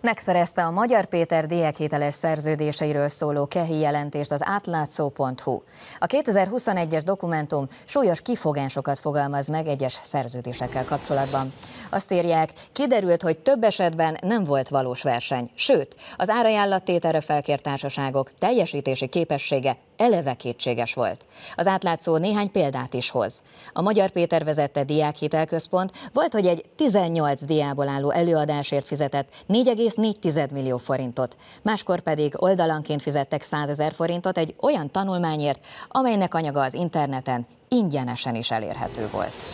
Megszerezte a Magyar Péter diákhiteles szerződéseiről szóló kehi jelentést az átlátszó.hu. A 2021-es dokumentum súlyos kifogásokat fogalmaz meg egyes szerződésekkel kapcsolatban. Azt írják, kiderült, hogy több esetben nem volt valós verseny, sőt, az árajánlattételre felkért társaságok teljesítési képessége eleve kétséges volt. Az átlátszó néhány példát is hoz. A Magyar Péter vezette diákhitelközpont volt, hogy egy 18 diából álló előadásért fizetett 4,4 millió forintot, máskor pedig oldalanként fizettek 100 ezer forintot egy olyan tanulmányért, amelynek anyaga az interneten ingyenesen is elérhető volt.